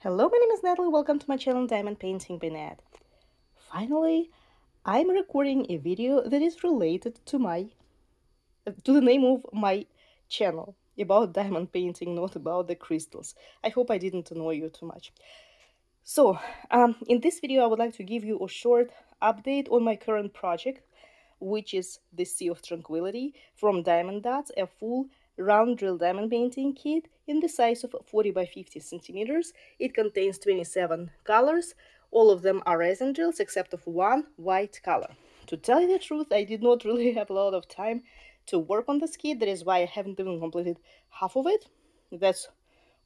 Hello, my name is Natalie. Welcome to my channel Diamond Painting Nat. Finally, I'm recording a video that is related to my to the name of my channel about diamond painting, not about the crystals. I hope I didn't annoy you too much. So, um, in this video, I would like to give you a short update on my current project, which is the Sea of Tranquility from Diamond Dotz, a full round drill diamond painting kit in the size of 40 by 50 centimeters. It contains 27 colors. All of them are resin drills except of one white color. To tell you the truth, I did not really have a lot of time to work on this kit. That is why I haven't even completed half of it. That's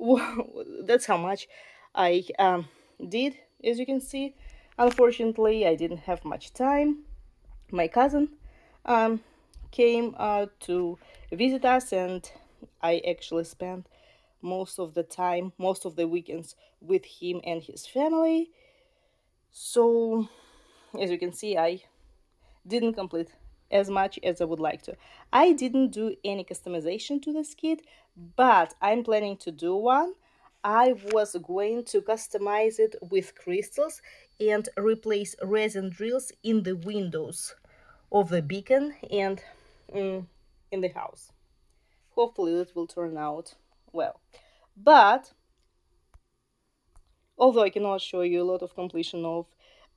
that's how much I um, did, as you can see. Unfortunately, I didn't have much time. My cousin um, came uh, to visit us and I actually spent most of the time, most of the weekends with him and his family. So, as you can see, I didn't complete as much as I would like to. I didn't do any customization to this kit, but I'm planning to do one. I was going to customize it with crystals and replace resin drills in the windows of the beacon and mm, in the house. Hopefully it will turn out well. But although I cannot show you a lot of completion of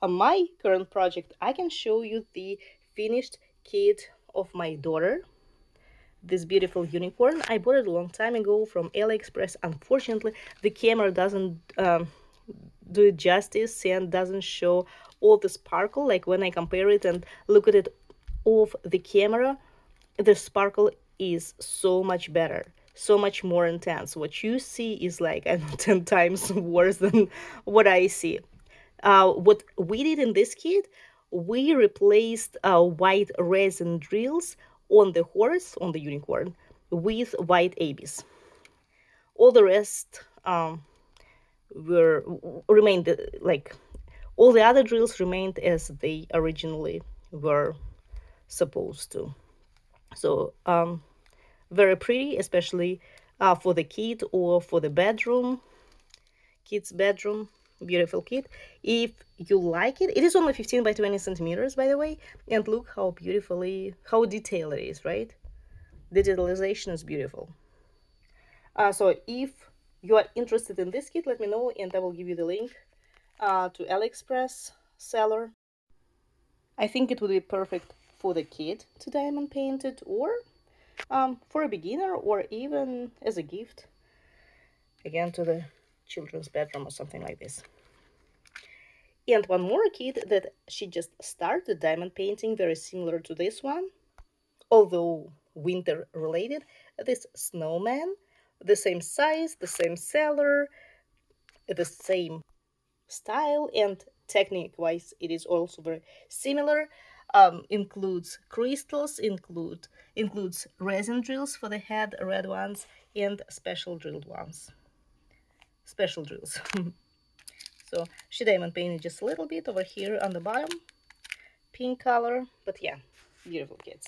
uh, my current project, I can show you the finished kit of my daughter. This beautiful unicorn. I bought it a long time ago from AliExpress. Unfortunately, the camera doesn't um, do it justice and doesn't show all the sparkle. Like when I compare it and look at it off the camera, the sparkle is so much better so much more intense. What you see is like know, 10 times worse than what i see. Uh, what we did in this kit we replaced uh, white resin drills on the horse on the unicorn with white ABs all the rest um, were remained like all the other drills remained as they originally were supposed to. So um, very pretty, especially uh, for the kid or for the bedroom, kid's bedroom. Beautiful kit. If you like it, it is only 15 by 20 centimeters, by the way. And look how beautifully, how detailed it is, right? The detalization is beautiful. Uh, so if you are interested in this kit, let me know and I will give you the link uh, to AliExpress seller. I think it would be perfect for the kid to diamond paint it or um, for a beginner or even as a gift again to the children's bedroom or something like this. And one more kit that she just started diamond painting very similar to this one although winter related this snowman the same size the same seller the same style and technique wise it is also very similar um, includes crystals, include includes resin drills for the head, red ones, and special drilled ones. Special drills. so she diamond painted just a little bit over here on the bottom, pink color, but yeah, beautiful kids.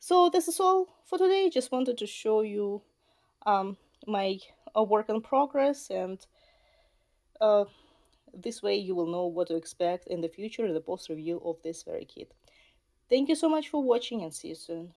So this is all for today. Just wanted to show you um, my uh, work in progress and uh, this way you will know what to expect in the future, in the post review of this very kit. Thank you so much for watching and see you soon.